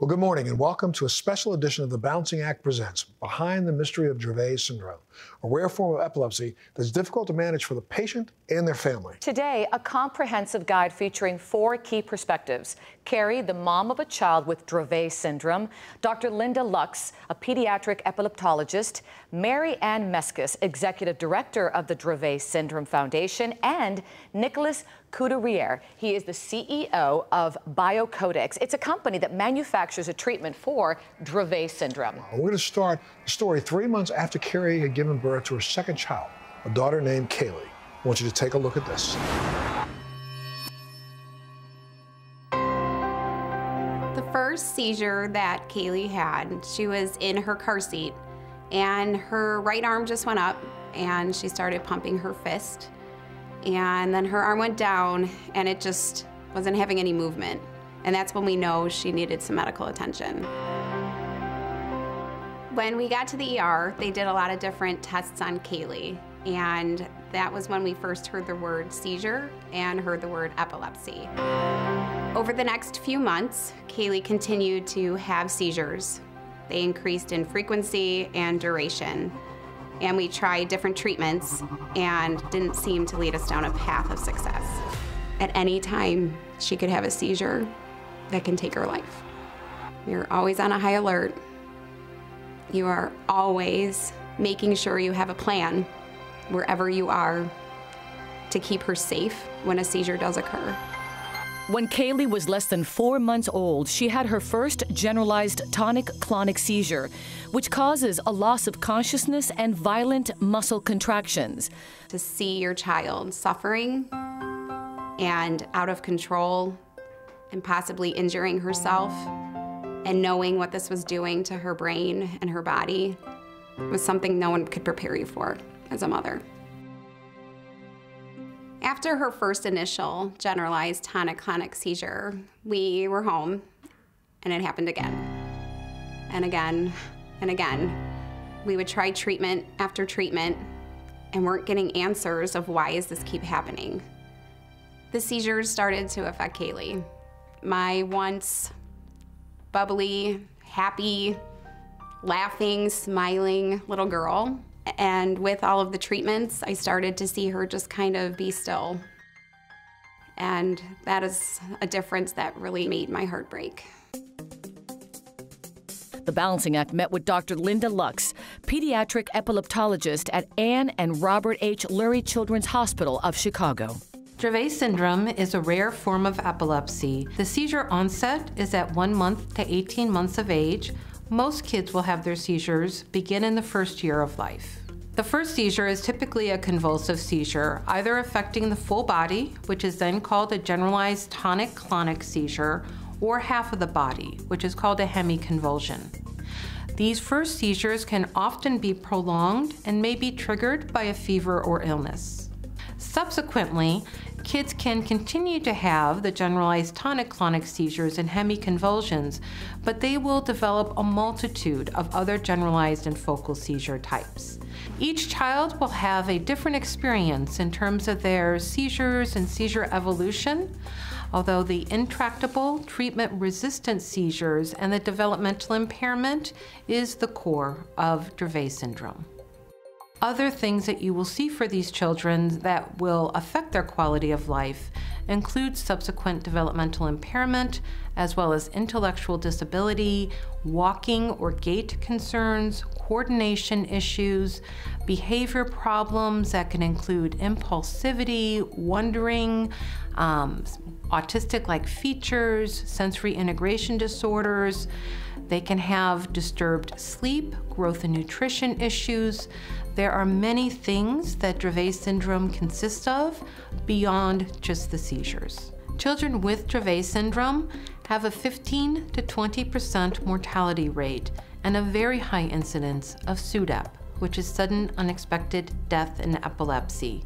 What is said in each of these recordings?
Well, good morning and welcome to a special edition of the Balancing Act Presents Behind the Mystery of Dravet Syndrome, a rare form of epilepsy that's difficult to manage for the patient and their family. Today, a comprehensive guide featuring four key perspectives. Carrie, the mom of a child with Dravet syndrome, Dr. Linda Laux, a pediatric epileptologist, Mary Anne Meskis, executive director of the Dravet Syndrome Foundation, and Nicolas Coudurier. He is the CEO of BioCodex. It's a company that manufactures a treatment for Dravet syndrome. We're going to start the story three months after Carrie had given birth to her second child, a daughter named Kaylee. I want you to take a look at this. The first seizure that Kaylee had, she was in her car seat and her right arm just went up and she started pumping her fist and then her arm went down and it just wasn't having any movement. And that's when we know she needed some medical attention. When we got to the ER, they did a lot of different tests on Kaylee. And that was when we first heard the word seizure and heard the word epilepsy. Over the next few months, Kaylee continued to have seizures. They increased in frequency and duration and we tried different treatments and didn't seem to lead us down a path of success. At any time, she could have a seizure that can take her life. You're always on a high alert. You are always making sure you have a plan wherever you are to keep her safe when a seizure does occur. When Kaylee was less than four months old, she had her first generalized tonic clonic seizure, which causes a loss of consciousness and violent muscle contractions. To see your child suffering and out of control and possibly injuring herself and knowing what this was doing to her brain and her body was something no one could prepare you for as a mother. After her first initial generalized tonic-clonic seizure, we were home and it happened again and again and again. We would try treatment after treatment and weren't getting answers of why does this keep happening. The seizures started to affect Kaylee. My once bubbly, happy, laughing, smiling little girl and with all of the treatments, I started to see her just kind of be still. And that is a difference that really made my heart break. The Balancing Act met with Dr. Linda Laux, pediatric epileptologist at Ann and Robert H. Lurie Children's Hospital of Chicago. Dravet syndrome is a rare form of epilepsy. The seizure onset is at 1 month to 18 months of age, most kids will have their seizures begin in the first year of life. The first seizure is typically a convulsive seizure, either affecting the full body, which is then called a generalized tonic-clonic seizure, or half of the body, which is called a hemiconvulsion. These first seizures can often be prolonged and may be triggered by a fever or illness. Subsequently, kids can continue to have the generalized tonic-clonic seizures and hemiconvulsions, but they will develop a multitude of other generalized and focal seizure types. Each child will have a different experience in terms of their seizures and seizure evolution, although the intractable treatment-resistant seizures and the developmental impairment is the core of Dravet syndrome. Other things that you will see for these children that will affect their quality of life include subsequent developmental impairment, as well as intellectual disability, walking or gait concerns, coordination issues, behavior problems that can include impulsivity, wandering, um, autistic-like features, sensory integration disorders. They can have disturbed sleep, growth and nutrition issues. There are many things that Dravet syndrome consists of beyond just the seizures. Children with Dravet syndrome have a 15 to 20% mortality rate and a very high incidence of SUDEP, which is sudden unexpected death in epilepsy,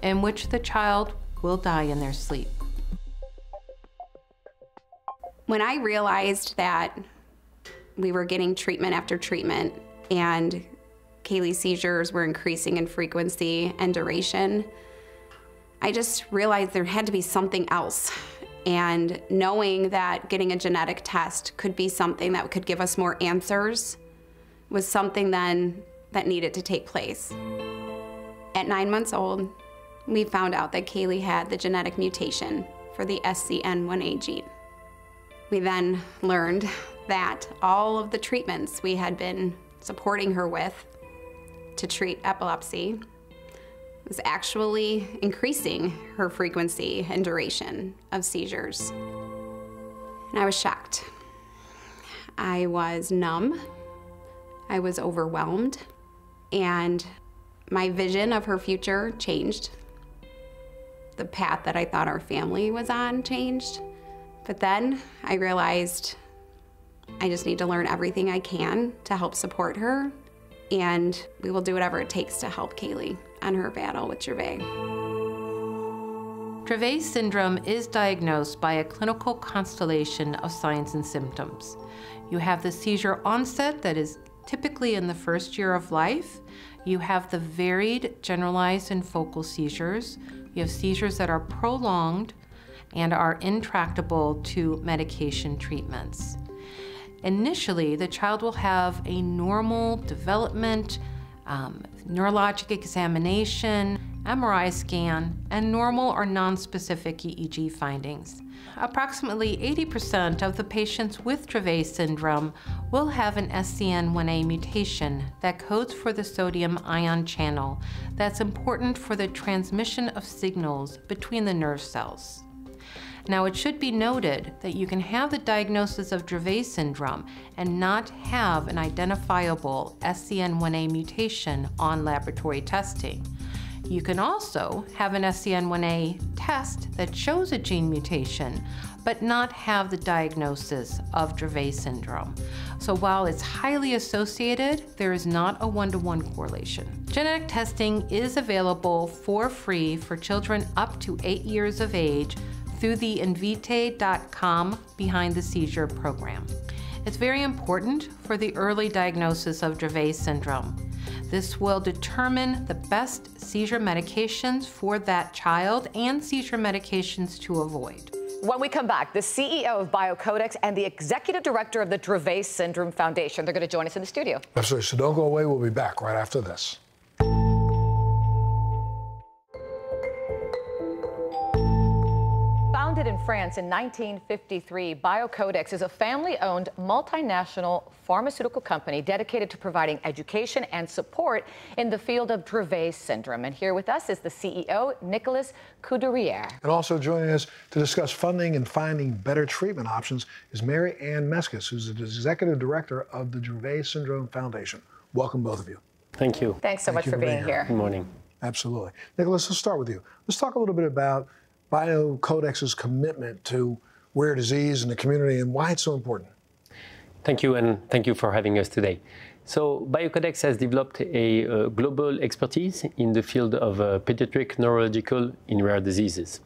in which the child will die in their sleep. When I realized that we were getting treatment after treatment and Kaylee's seizures were increasing in frequency and duration, I just realized there had to be something else. And knowing that getting a genetic test could be something that could give us more answers was something then that needed to take place. At nine months old, we found out that Kaylee had the genetic mutation for the SCN1A gene. We then learned that all of the treatments we had been supporting her with to treat epilepsy was actually increasing her frequency and duration of seizures. And I was shocked. I was numb, I was overwhelmed, and my vision of her future changed. The path that I thought our family was on changed. But then I realized I just need to learn everything I can to help support her, and we will do whatever it takes to help Kaylee on her battle with Dravet. Dravet syndrome is diagnosed by a clinical constellation of signs and symptoms. You have the seizure onset that is typically in the first year of life. You have the varied generalized and focal seizures. You have seizures that are prolonged and are intractable to medication treatments. Initially, the child will have a normal development, um, neurologic examination, MRI scan, and normal or nonspecific EEG findings. Approximately 80% of the patients with Dravet syndrome will have an SCN1A mutation that codes for the sodium ion channel that's important for the transmission of signals between the nerve cells. Now, it should be noted that you can have the diagnosis of Dravet syndrome and not have an identifiable SCN1A mutation on laboratory testing. You can also have an SCN1A test that shows a gene mutation, but not have the diagnosis of Dravet syndrome. So while it's highly associated, there is not a one-to-one correlation. Genetic testing is available for free for children up to eight years of age through the Invitae.com Behind the Seizure program. It's very important for the early diagnosis of Dravet syndrome. This will determine the best seizure medications for that child and seizure medications to avoid. When we come back, the CEO of BioCodex and the executive director of the Dravet Syndrome Foundation, they're going to join us in the studio. Absolutely. So don't go away. We'll be back right after this. France in 1953, BioCodex is a family owned multinational pharmaceutical company dedicated to providing education and support in the field of Dravet syndrome. And here with us is the CEO, Nicolas Coudurier. And also joining us to discuss funding and finding better treatment options is Mary Anne Meskis, who's the executive director of the Dravet Syndrome Foundation. Welcome, both of you. Thank you. Thanks so Thank much for being, here. Good morning. Absolutely. Nicolas, let's start with you. Let's talk a little bit about BioCodex's commitment to rare disease in the community and why it's so important. Thank you, and thank you for having us today. So, BioCodex has developed a uh, global expertise in the field of uh, pediatric neurological in rare diseases.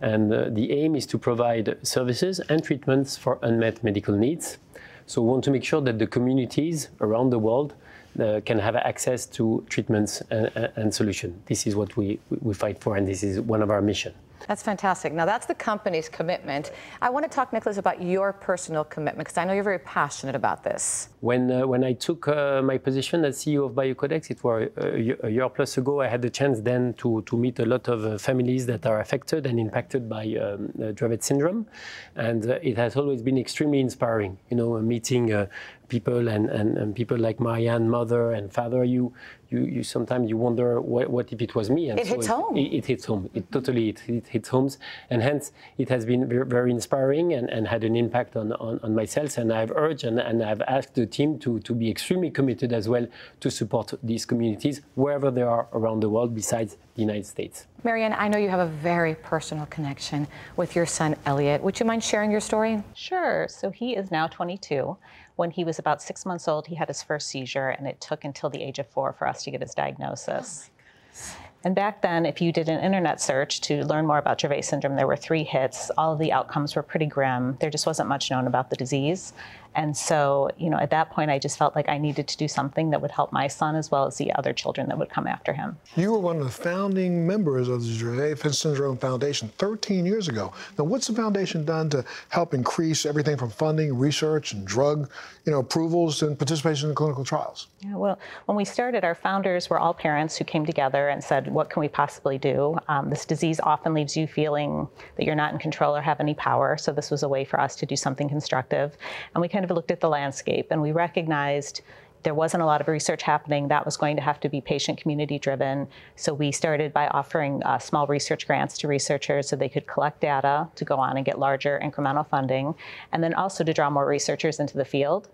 And uh, the aim is to provide services and treatments for unmet medical needs. So, we want to make sure that the communities around the world uh, can have access to treatments and, and solutions. This is what we, we fight for, and this is one of our missions. That's fantastic. Now, that's the company's commitment. I want to talk, Nicolas, about your personal commitment because I know you're very passionate about this. When, uh, when I took uh, my position as CEO of BioCodex, it was a, a, year plus ago, I had the chance then to, to meet a lot of uh, families that are affected and impacted by um, Dravet syndrome. And uh, it has always been extremely inspiring, you know, meeting uh, people and, and, and, people like Mary Anne, mother and father, you, you, you sometimes you wonder what, what if it was me. And it so hits it, home. It, it, hits home. It totally it, it hits homes, and hence it has been very, very inspiring and, and had an impact on, on, on myself. And I've urged and, and I've asked the team to, to be extremely committed as well to support these communities wherever they are around the world, besides the United States. Mary Anne, I know you have a very personal connection with your son Elliot. Would you mind sharing your story? Sure. So he is now 22. When he was about six months old, he had his first seizure, and it took until the age of four for us to get his diagnosis. Oh and back then, if you did an internet search to learn more about Dravet syndrome, there were three hits. All of the outcomes were pretty grim. There just wasn't much known about the disease. And so, you know, at that point, I just felt like I needed to do something that would help my son as well as the other children that would come after him. You were one of the founding members of the Dravet Syndrome Foundation 13 years ago. Now, what's the foundation done to help increase everything from funding, research, and drug, you know, approvals and participation in clinical trials? Yeah, well, when we started, our founders were all parents who came together and said, "What can we possibly do?" Um, this disease often leaves you feeling that you're not in control or have any power. So this was a way for us to do something constructive, and we kind of looked at the landscape and we recognized there wasn't a lot of research happening. That was going to have to be patient community driven. So we started by offering uh, small research grants to researchers so they could collect data to go on and get larger incremental funding, and then also to draw more researchers into the field.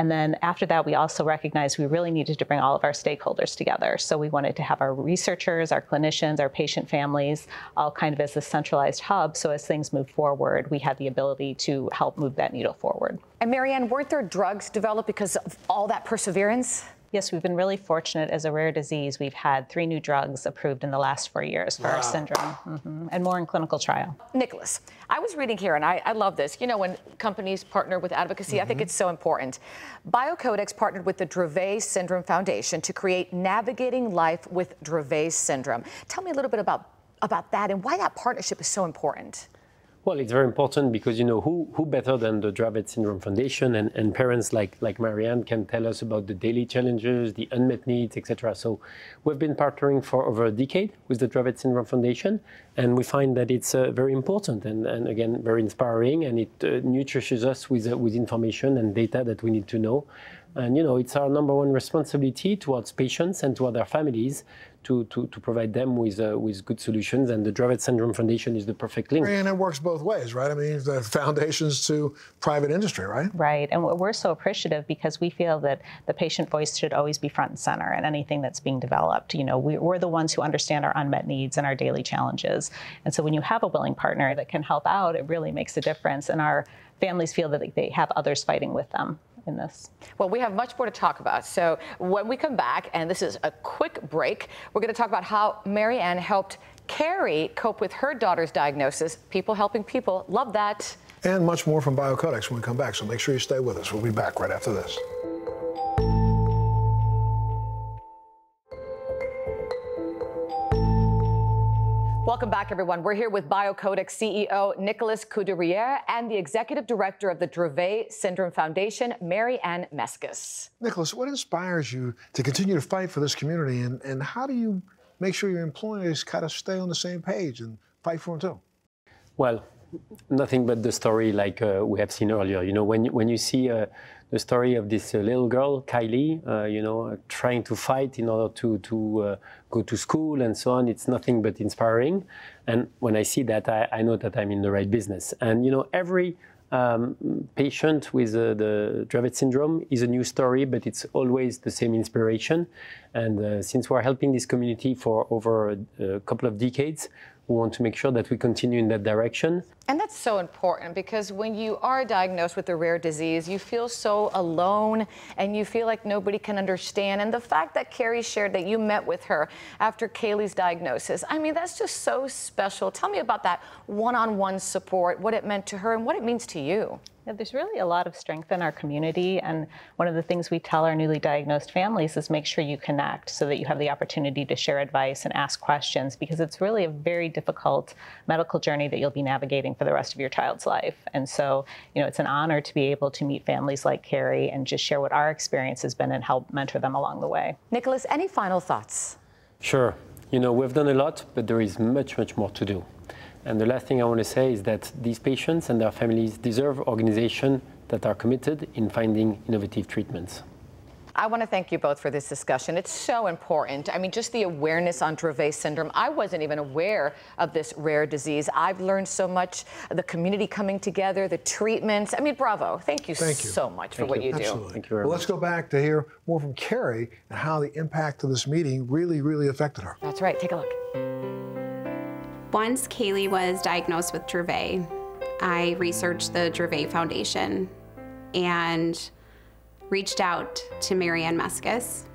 And then after that, we also recognized we really needed to bring all of our stakeholders together. So we wanted to have our researchers, our clinicians, our patient families, all kind of as a centralized hub. So as things move forward, we had the ability to help move that needle forward. And Mary Anne, weren't there drugs developed because of all that perseverance? Yes, we've been really fortunate as a rare disease. We've had three new drugs approved in the last four years for wow. our syndrome, mm-hmm. and more in clinical trial. Nicolas, I was reading here, and I, I love this. You know, when companies partner with advocacy, mm-hmm. I think mm-hmm. it's so important. Biocodex partnered with the Dravet Syndrome Foundation to create Navigating Life with Dravet Syndrome. Tell me a little bit about, about that and why that partnership is so important. Well, it's very important because you know who who better than the Dravet Syndrome Foundation and, and parents like like Mary Anne can tell us about the daily challenges, the unmet needs, etc. So we've been partnering for over a decade with the Dravet Syndrome Foundation, and we find that it's uh, very important and, and again very inspiring, and it uh, nourishes us with uh, with information and data that we need to know. And you know, it's our number one responsibility towards patients and to their families to, to, to provide them with, uh, with good solutions. And the Dravet Syndrome Foundation is the perfect link. And it works both ways, right? I mean, the foundations to private industry, right? Right. And we're so appreciative because we feel that the patient voice should always be front and center in anything that's being developed. You know, we're the ones who understand our unmet needs and our daily challenges. And so when you have a willing partner that can help out, it really makes a difference. And our families feel that they have others fighting with them in this. Well, we have much more to talk about. So when we come back, and this is a quick break, we're going to talk about how Mary Anne helped Carrie cope with her daughter's diagnosis. People helping people. Love that. And much more from Biocodex when we come back. So make sure you stay with us. We'll be back right after this. Welcome back, everyone. We're here with Biocodex CEO Nicolas Coudurier and the Executive Director of the Dravet Syndrome Foundation, Mary Anne Meskis. Nicolas, what inspires you to continue to fight for this community, and, and how do you make sure your employees kind of stay on the same page and fight for them too? Well, nothing but the story like uh, we have seen earlier. You know, when, when you see uh, the story of this uh, little girl, Kylie, uh, you know, trying to fight in order to, to uh, go to school and so on. It's nothing but inspiring. And when I see that, I, I know that I'm in the right business. And, you know, every um, patient with uh, the Dravet syndrome is a new story, but it's always the same inspiration. And uh, since we're helping this community for over a, a couple of decades, we want to make sure that we continue in that direction. And that's so important because when you are diagnosed with a rare disease, you feel so alone and you feel like nobody can understand. And the fact that Carrie shared that you met with her after Kaylee's diagnosis, I mean, that's just so special. Tell me about that one on one support, what it meant to her, and what it means to you. Yeah, there's really a lot of strength in our community. And one of the things we tell our newly diagnosed families is make sure you connect so that you have the opportunity to share advice and ask questions because it's really a very difficult medical journey that you'll be navigating for the rest of your child's life. And so, you know, it's an honor to be able to meet families like Carrie and just share what our experience has been and help mentor them along the way. Nicolas, any final thoughts? Sure. You know, we've done a lot, but there is much, much more to do. And the last thing I want to say is that these patients and their families deserve organizations that are committed in finding innovative treatments. I want to thank you both for this discussion. It's so important. I mean, just the awareness on Dravet syndrome. I wasn't even aware of this rare disease. I've learned so much. The community coming together, the treatments. I mean, bravo. Thank you, thank you. so much thank for what you, do. Absolutely. Thank you very well, let's go back to hear more from Carrie and how the impact of this meeting really, really affected her. That's right. Take a look. Once Kaylee was diagnosed with Dravet, I researched the Dravet Foundation and reached out to Mary Anne Meskis,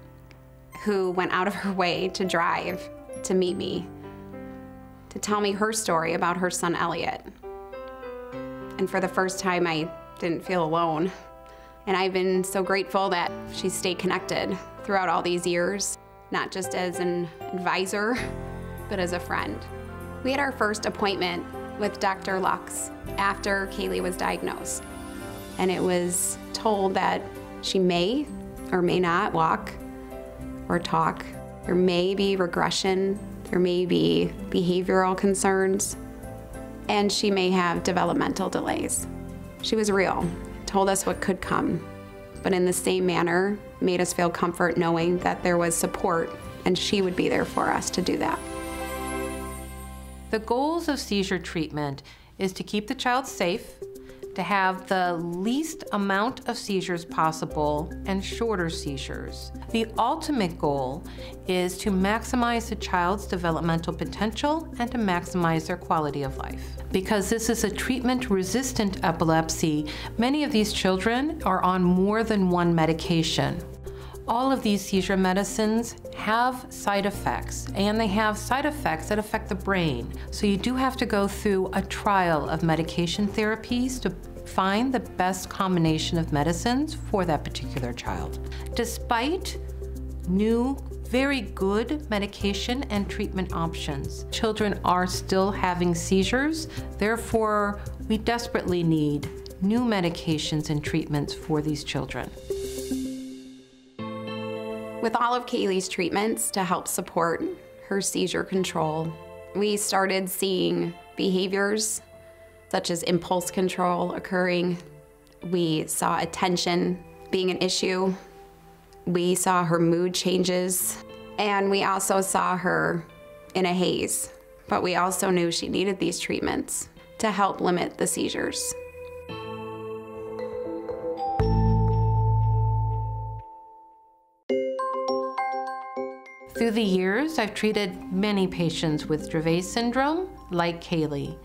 who went out of her way to drive to meet me, to tell me her story about her son Elliot. And for the first time, I didn't feel alone. And I've been so grateful that she stayed connected throughout all these years, not just as an advisor, but as a friend. We had our first appointment with Dr. Laux after Kaylee was diagnosed. And it was told that she may or may not walk or talk. There may be regression, there may be behavioral concerns, and she may have developmental delays. She was real, told us what could come, but in the same manner, made us feel comfort knowing that there was support and she would be there for us to do that. The goals of seizure treatment is to keep the child safe, to have the least amount of seizures possible and shorter seizures. The ultimate goal is to maximize the child's developmental potential and to maximize their quality of life. Because this is a treatment resistant epilepsy, many of these children are on more than one medication. All of these seizure medicines have side effects, and they have side effects that affect the brain. So you do have to go through a trial of medication therapies to find the best combination of medicines for that particular child. Despite new, very good medication and treatment options, children are still having seizures. Therefore, we desperately need new medications and treatments for these children. With all of Kaylee's treatments to help support her seizure control, we started seeing behaviors such as impulse control occurring. We saw attention being an issue. We saw her mood changes. And we also saw her in a haze. But we also knew she needed these treatments to help limit the seizures. Through the years, I've treated many patients with Dravet syndrome, like Kaylee.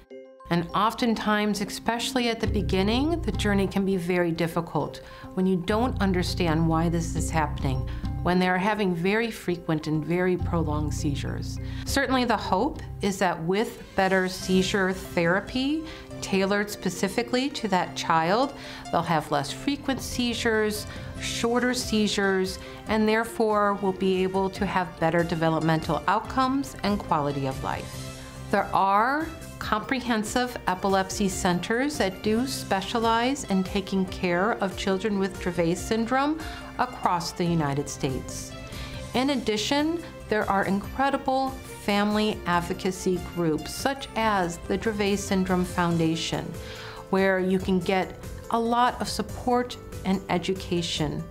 And oftentimes, especially at the beginning, the journey can be very difficult when you don't understand why this is happening, when they're having very frequent and very prolonged seizures. Certainly, the hope is that with better seizure therapy, tailored specifically to that child, they'll have less frequent seizures, shorter seizures, and therefore will be able to have better developmental outcomes and quality of life. There are comprehensive epilepsy centers that do specialize in taking care of children with Dravet syndrome across the United States. In addition, there are incredible family advocacy groups such as the Dravet Syndrome Foundation, where you can get a lot of support and education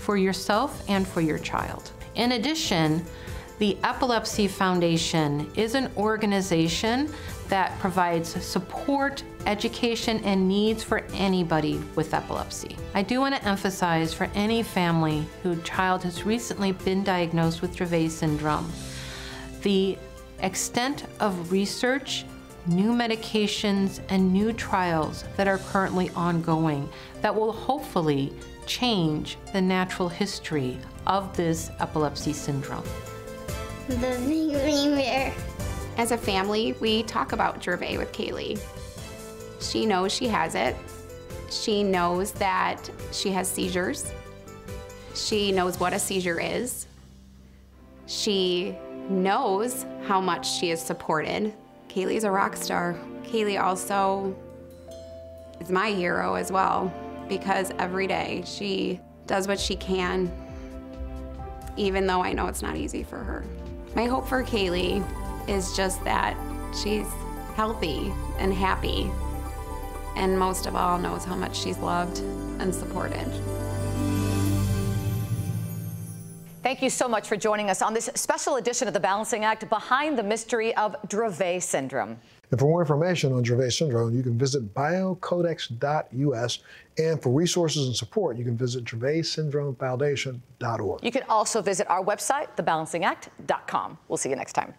for yourself and for your child. In addition, the Epilepsy Foundation is an organization that provides support, education, and needs for anybody with epilepsy. I do want to emphasize for any family whose child has recently been diagnosed with Dravet syndrome, the extent of research new medications and new trials that are currently ongoing that will hopefully change the natural history of this epilepsy syndrome. The As a family, we talk about Dravet with Kaylee. She knows she has it. She knows that she has seizures. She knows what a seizure is. She knows how much she is supported. Kaylee's a rock star. Kaylee also is my hero as well because every day she does what she can, even though I know it's not easy for her. My hope for Kaylee is just that she's healthy and happy, and most of all, knows how much she's loved and supported. Thank you so much for joining us on this special edition of the Balancing Act Behind the Mystery of Dravet Syndrome. And for more information on Dravet syndrome, you can visit biocodex.us. And for resources and support, you can visit DravetSyndromeFoundation.org. You can also visit our website, thebalancingAct.com. We'll see you next time.